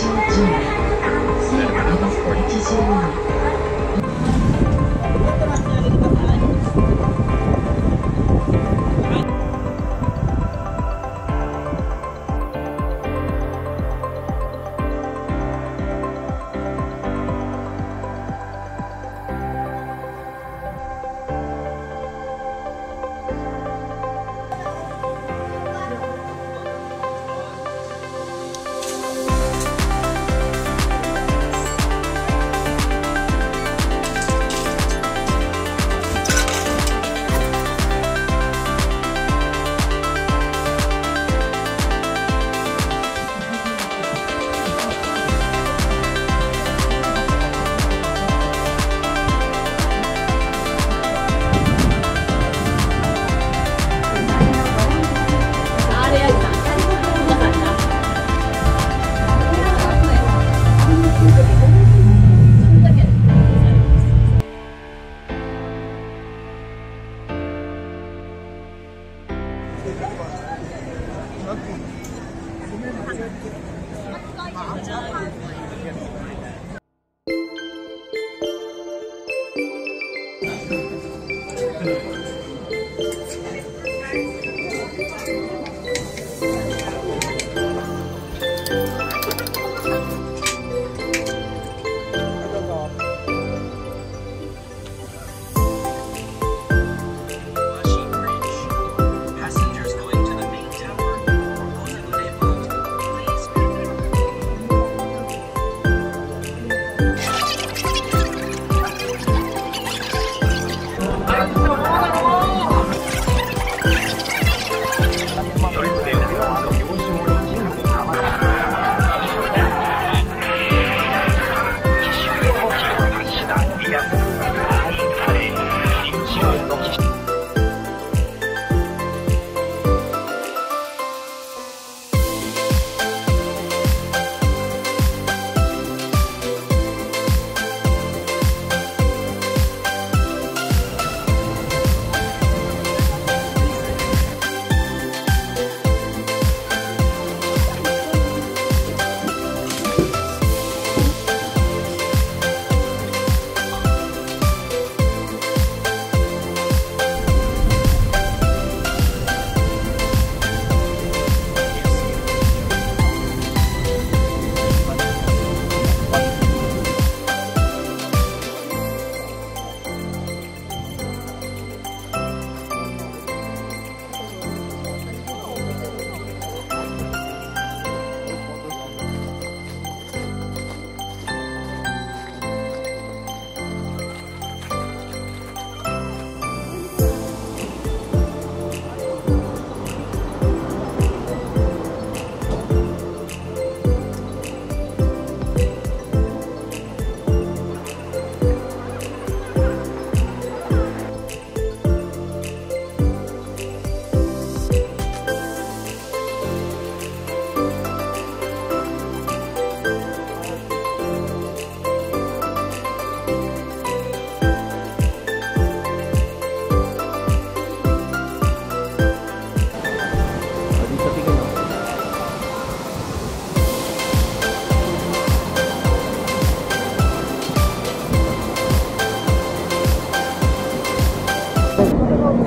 1 10 1817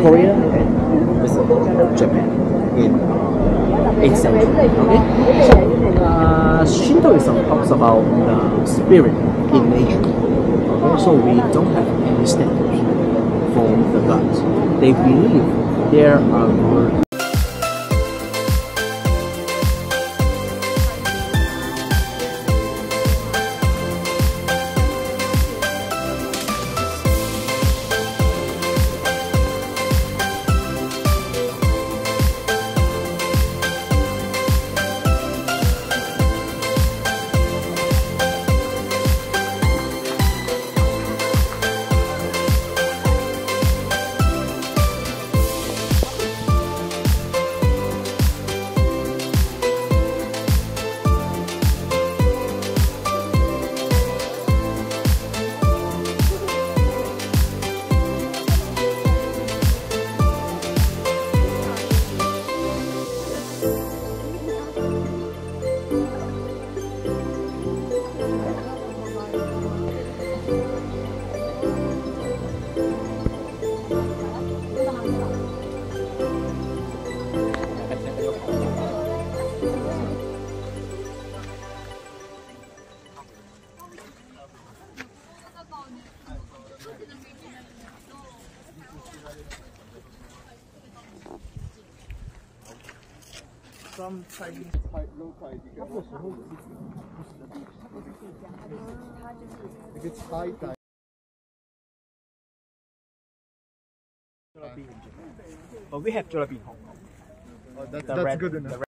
Korea and Japan in 8th century. Okay, so uh, Shintoism talks about the spirit in nature. Okay, so we don't have any standards for the gods. They believe there are Some Chinese local If it's high time. Uh, we have jalebi in Hong Kong. Oh, that, that's red, good enough.